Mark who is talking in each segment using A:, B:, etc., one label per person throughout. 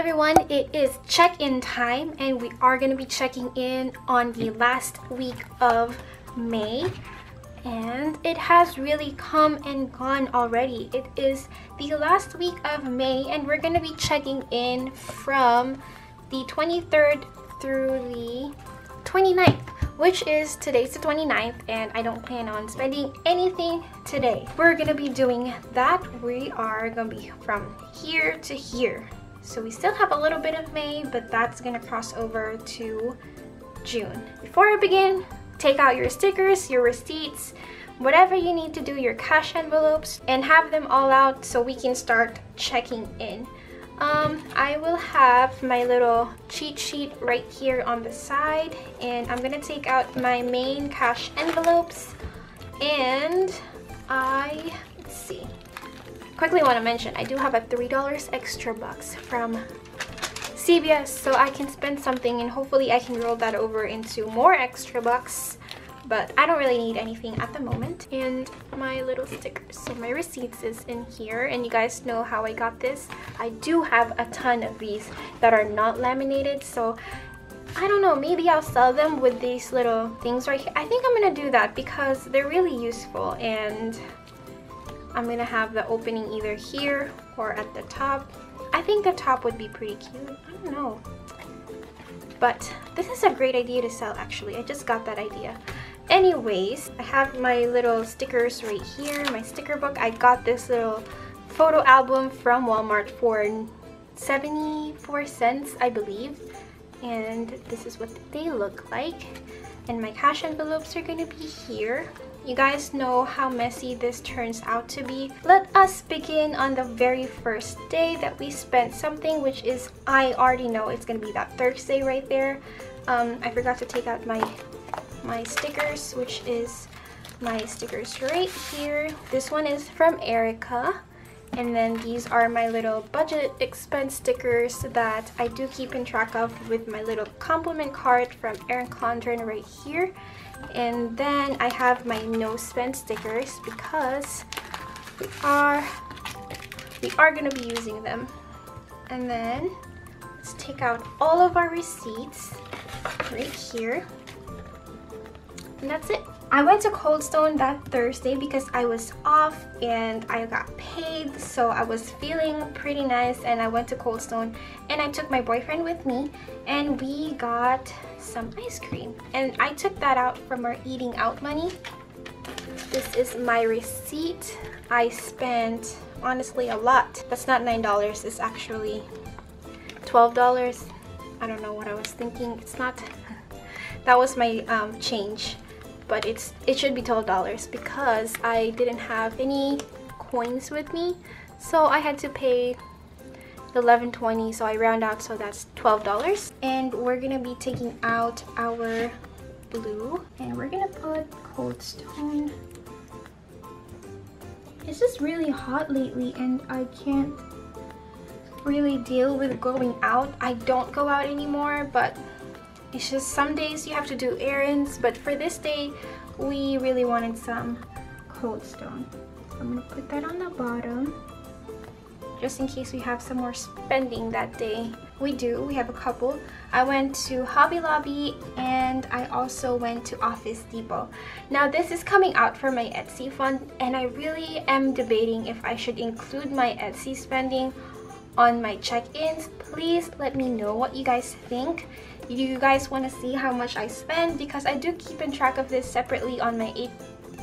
A: everyone, it is check-in time and we are going to be checking in on the last week of May and it has really come and gone already. It is the last week of May and we're going to be checking in from the 23rd through the 29th which is today's the 29th and I don't plan on spending anything today. We're gonna be doing that. We are gonna be from here to here. So we still have a little bit of May, but that's gonna cross over to June. Before I begin, take out your stickers, your receipts, whatever you need to do, your cash envelopes, and have them all out so we can start checking in. Um, I will have my little cheat sheet right here on the side and I'm gonna take out my main cash envelopes and I, let's see, quickly want to mention I do have a $3 extra bucks from CVS so I can spend something and hopefully I can roll that over into more extra bucks but I don't really need anything at the moment. And my little stickers. So my receipts is in here and you guys know how I got this. I do have a ton of these that are not laminated so I don't know, maybe I'll sell them with these little things right here. I think I'm gonna do that because they're really useful and I'm gonna have the opening either here or at the top. I think the top would be pretty cute. I don't know. But this is a great idea to sell actually. I just got that idea. Anyways, I have my little stickers right here, my sticker book. I got this little photo album from Walmart for 74 cents, I believe. And this is what they look like. And my cash envelopes are gonna be here. You guys know how messy this turns out to be. Let us begin on the very first day that we spent something, which is, I already know it's gonna be that Thursday right there. Um, I forgot to take out my my stickers, which is my stickers right here. This one is from Erica. And then these are my little budget expense stickers that I do keep in track of with my little compliment card from Erin Condren right here. And then I have my no spend stickers because we are we are going to be using them. And then let's take out all of our receipts right here and that's it. I went to Cold Stone that Thursday because I was off and I got paid so I was feeling pretty nice and I went to Cold Stone and I took my boyfriend with me and we got some ice cream and I took that out from our eating out money. This is my receipt. I spent honestly a lot. That's not $9, it's actually $12. I don't know what I was thinking. It's not, that was my um, change but it's it should be $12 because I didn't have any coins with me. So I had to pay 11.20 so I round out so that's $12 and we're gonna be taking out our blue and we're gonna put cold stone it's just really hot lately and I can't really deal with going out. I don't go out anymore but it's just some days you have to do errands, but for this day, we really wanted some cold stone. I'm gonna put that on the bottom just in case we have some more spending that day. We do, we have a couple. I went to Hobby Lobby and I also went to Office Depot. Now this is coming out for my Etsy fund and I really am debating if I should include my Etsy spending on my check-ins. Please let me know what you guys think you guys want to see how much I spend because I do keep in track of this separately on my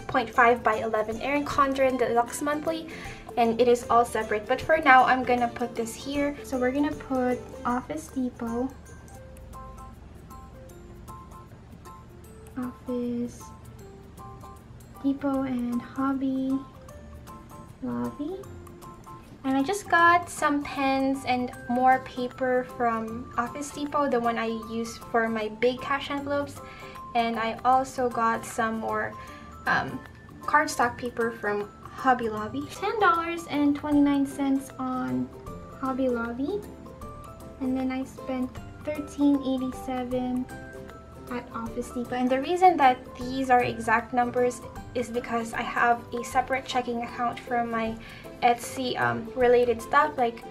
A: 8.5 by 11 Erin Condren Deluxe Monthly and it is all separate. But for now I'm gonna put this here. So we're gonna put Office Depot. Office Depot and Hobby Lobby and I just got some pens and more paper from Office Depot, the one I use for my big cash envelopes. And I also got some more um, cardstock paper from Hobby Lobby. $10.29 on Hobby Lobby. And then I spent $13.87 at Office Depot. And the reason that these are exact numbers is because I have a separate checking account for my Etsy um, related stuff like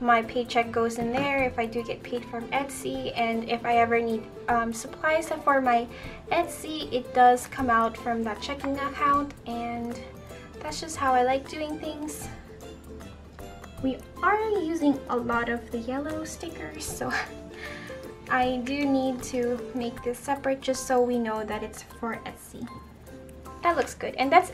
A: my paycheck goes in there if I do get paid from Etsy and if I ever need um, supplies for my Etsy it does come out from that checking account and that's just how I like doing things we are using a lot of the yellow stickers so I do need to make this separate just so we know that it's for Etsy that looks good and that's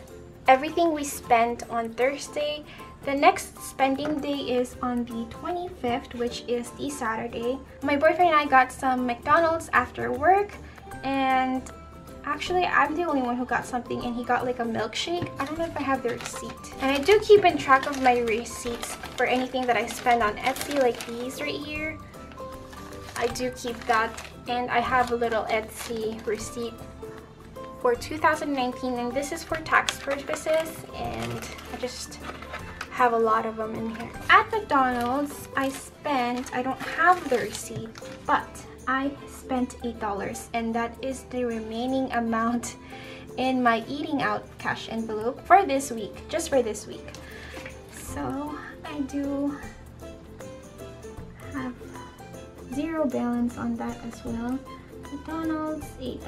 A: everything we spent on Thursday the next spending day is on the 25th, which is the Saturday. My boyfriend and I got some McDonald's after work and actually I'm the only one who got something and he got like a milkshake. I don't know if I have the receipt. And I do keep in track of my receipts for anything that I spend on Etsy like these right here. I do keep that and I have a little Etsy receipt for 2019 and this is for tax purposes and I just have a lot of them in here. At McDonald's, I spent, I don't have the receipt, but I spent $8 and that is the remaining amount in my eating out cash envelope for this week, just for this week. So I do zero balance on that as well. McDonald's, $8.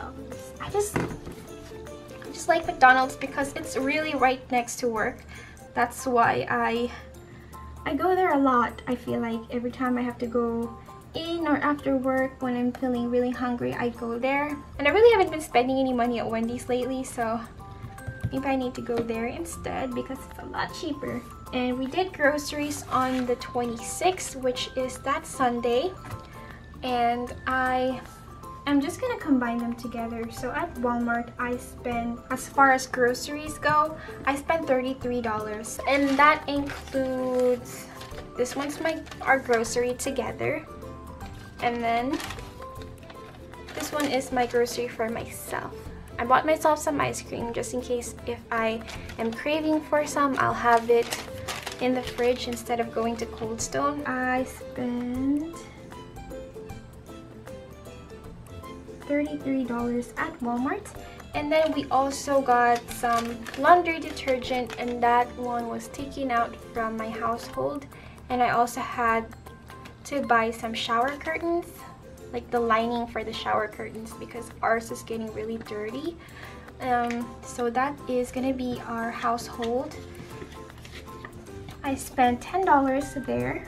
A: I just, I just like McDonald's because it's really right next to work. That's why I I go there a lot I feel like. Every time I have to go in or after work when I'm feeling really hungry I go there. And I really haven't been spending any money at Wendy's lately so maybe I need to go there instead because it's a lot cheaper. And we did groceries on the 26th which is that Sunday and I I'm just gonna combine them together. So at Walmart, I spent, as far as groceries go, I spent $33. And that includes, this one's my our grocery together. And then this one is my grocery for myself. I bought myself some ice cream just in case if I am craving for some, I'll have it in the fridge instead of going to Cold Stone. I spent $33 at Walmart. And then we also got some laundry detergent and that one was taken out from my household. And I also had to buy some shower curtains, like the lining for the shower curtains because ours is getting really dirty. Um, so that is gonna be our household. I spent $10 there.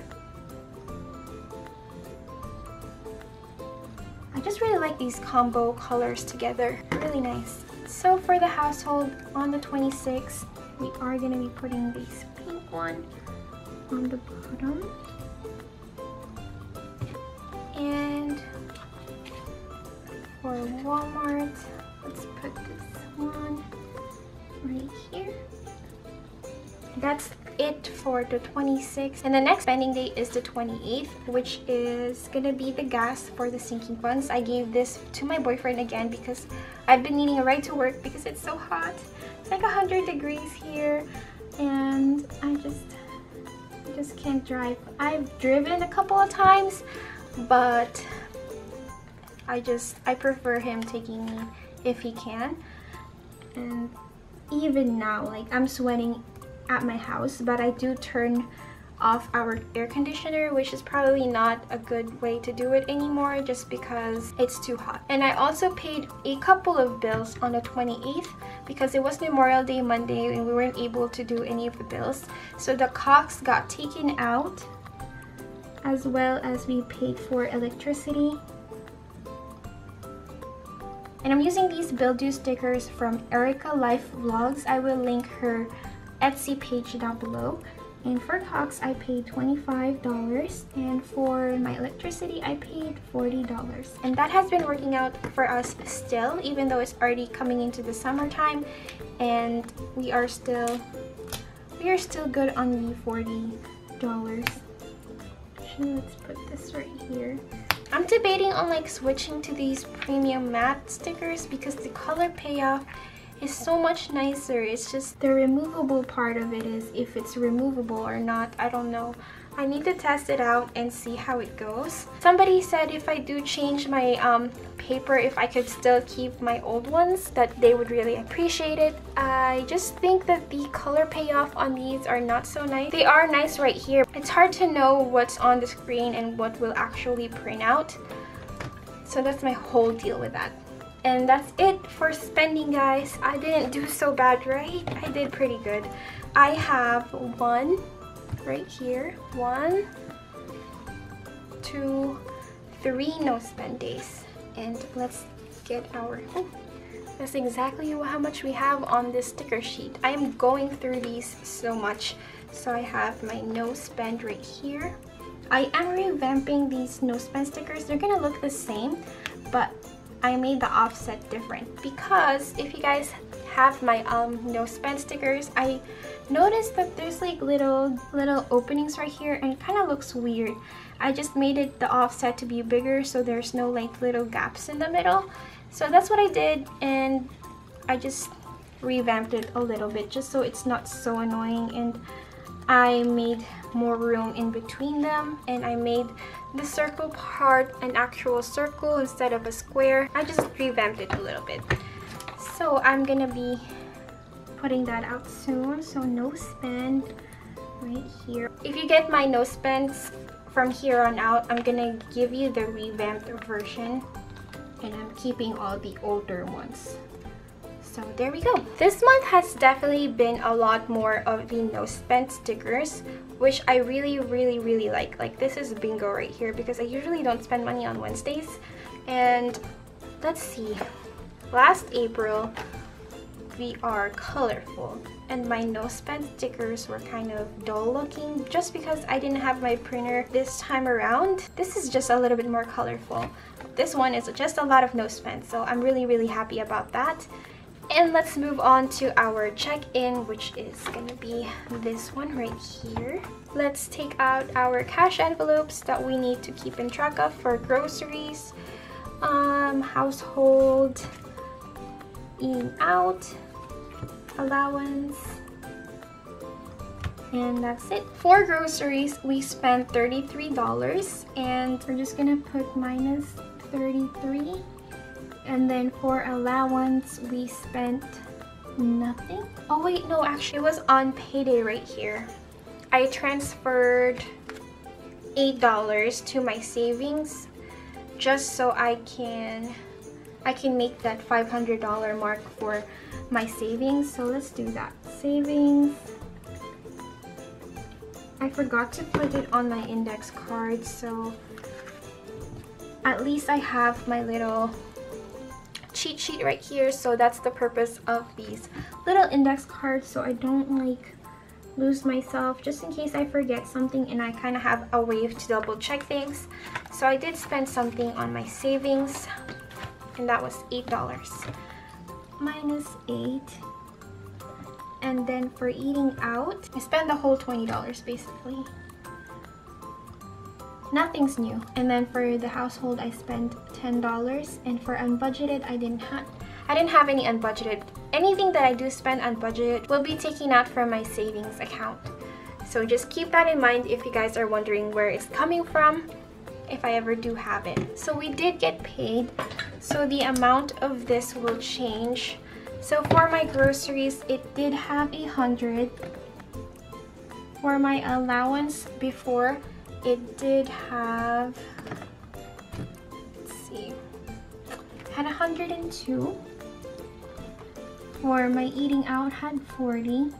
A: Just really like these combo colors together. Really nice. So for the household on the 26th, we are going to be putting this pink one on the bottom. And for Walmart, let's put this one right here. That's for the 26th and the next spending date is the 28th which is gonna be the gas for the sinking funds. I gave this to my boyfriend again because i've been needing a ride to work because it's so hot. It's like 100 degrees here and i just I just can't drive. I've driven a couple of times but i just i prefer him taking me if he can. And even now like i'm sweating at my house but I do turn off our air conditioner which is probably not a good way to do it anymore just because it's too hot. And I also paid a couple of bills on the 28th because it was Memorial Day Monday and we weren't able to do any of the bills. So the Cox got taken out as well as we paid for electricity. And I'm using these bill stickers from Erica Life Vlogs. I will link her Etsy page down below. And for Cox, I paid $25 and for my electricity, I paid $40. And that has been working out for us still, even though it's already coming into the summertime and we are still, we are still good on the $40. Actually, let's put this right here. I'm debating on like switching to these premium matte stickers because the color payoff is so much nicer. It's just the removable part of it is if it's removable or not. I don't know. I need to test it out and see how it goes. Somebody said if I do change my um, paper, if I could still keep my old ones, that they would really appreciate it. I just think that the color payoff on these are not so nice. They are nice right here. It's hard to know what's on the screen and what will actually print out. So that's my whole deal with that. And that's it for spending, guys. I didn't do so bad, right? I did pretty good. I have one right here. One, two, three no spend days. And let's get our, oh, that's exactly how much we have on this sticker sheet. I am going through these so much. So I have my no spend right here. I am revamping these no spend stickers. They're gonna look the same, but I made the offset different because if you guys have my um no spend stickers, I noticed that there's like little little openings right here and it kind of looks weird. I just made it the offset to be bigger so there's no like little gaps in the middle. So that's what I did and I just revamped it a little bit just so it's not so annoying and I made more room in between them and I made the circle part an actual circle instead of a square. I just revamped it a little bit. So I'm gonna be putting that out soon. So no spend right here. If you get my no spends from here on out, I'm gonna give you the revamped version and I'm keeping all the older ones. So there we go. This month has definitely been a lot more of the no spend stickers, which I really, really, really like. Like this is bingo right here because I usually don't spend money on Wednesdays. And let's see, last April, we are colorful and my no spend stickers were kind of dull looking just because I didn't have my printer this time around. This is just a little bit more colorful. This one is just a lot of no spend so I'm really really happy about that. And let's move on to our check-in, which is gonna be this one right here. Let's take out our cash envelopes that we need to keep in track of for groceries, um, household, eating out, allowance, and that's it. For groceries, we spent $33 and we're just gonna put minus 33 and then for allowance, we spent nothing. Oh wait, no, actually it was on payday right here. I transferred $8 to my savings just so I can I can make that $500 mark for my savings. So let's do that. Savings. I forgot to put it on my index card so at least I have my little cheat sheet right here so that's the purpose of these little index cards. So I don't like lose myself just in case I forget something and I kind of have a way to double check things. So I did spend something on my savings and that was eight dollars. Minus eight. And then for eating out I spent the whole $20 basically nothing's new. And then for the household, I spent $10. And for unbudgeted, I didn't have I didn't have any unbudgeted. Anything that I do spend unbudgeted will be taken out from my savings account. So just keep that in mind if you guys are wondering where it's coming from if I ever do have it. So we did get paid. So the amount of this will change. So for my groceries, it did have a hundred. For my allowance before, it did have, let's see, had 102. For my eating out had 40.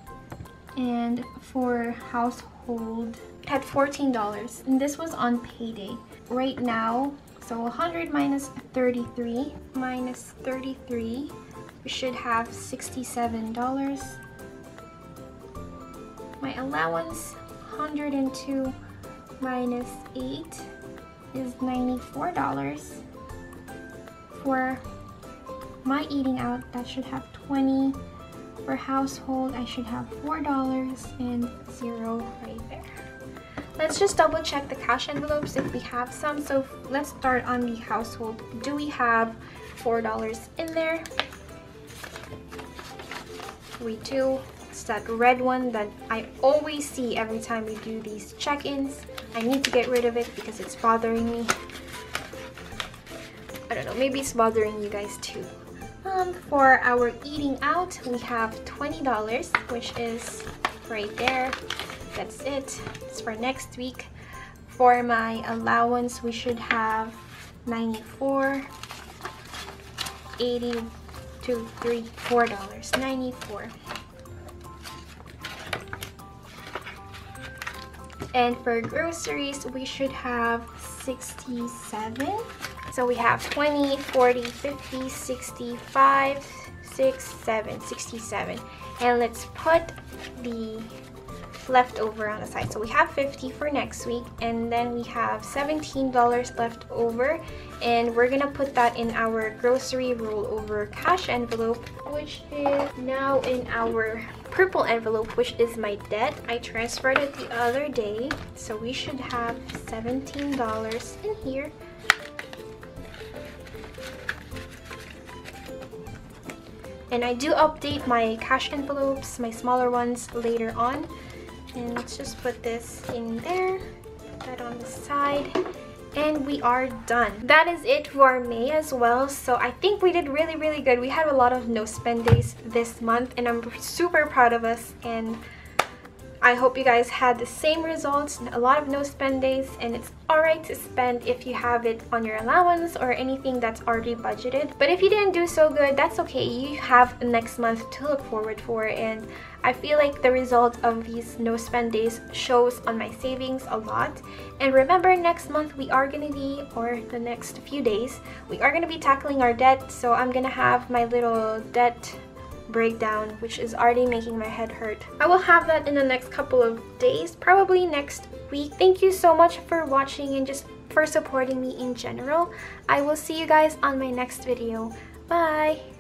A: And for household had $14. And this was on payday. Right now, so 100 minus 33 minus 33, we should have $67. My allowance, 102 minus 8 is $94. For my eating out, that should have 20 For household, I should have $4 and 0 right there. Let's just double check the cash envelopes if we have some. So let's start on the household. Do we have $4 in there? We do. It's that red one that I always see every time we do these check-ins. I need to get rid of it because it's bothering me. I don't know, maybe it's bothering you guys too. Um, for our eating out, we have $20, which is right there. That's it. It's for next week. For my allowance, we should have 94 80 two, three, four dollars 94 and for groceries we should have 67 so we have 20 40 50 65 6 7 67 and let's put the leftover on the side. So we have 50 for next week and then we have $17 left over. And we're gonna put that in our grocery rollover cash envelope which is now in our purple envelope which is my debt. I transferred it the other day. So we should have $17 in here. And I do update my cash envelopes, my smaller ones later on. And let's just put this in there put that on the side and we are done. That is it for may as well so i think we did really really good. We had a lot of no spend days this month and i'm super proud of us and I hope you guys had the same results, a lot of no spend days, and it's alright to spend if you have it on your allowance or anything that's already budgeted. But if you didn't do so good, that's okay. You have next month to look forward for and I feel like the result of these no spend days shows on my savings a lot. And remember next month we are gonna be, or the next few days, we are gonna be tackling our debt. So I'm gonna have my little debt breakdown which is already making my head hurt. I will have that in the next couple of days, probably next week. Thank you so much for watching and just for supporting me in general. I will see you guys on my next video. Bye!